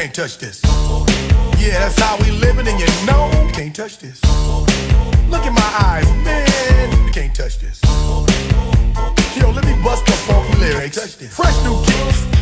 Can't touch this. yeah, that's how we living, and you know. You can't touch this. Look in my eyes, man. You can't touch this. Yo, let me bust the funky lyrics. Fresh new kicks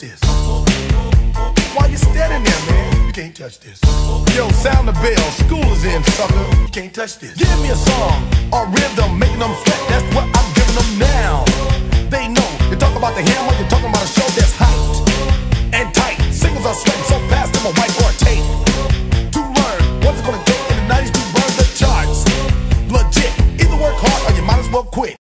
this. Why you standing there, man? You can't touch this. Yo, sound the bell. School is in, sucker. You can't touch this. Give me a song, a rhythm, making them sweat. That's what I'm giving them now. They know. You talk about the hammer, you're talking about a show that's hot and tight. Singles are sweating so fast, I'm a whiteboard tape. To learn what's it gonna take in the 90s to burn the charts. Legit. Either work hard or you might as well quit.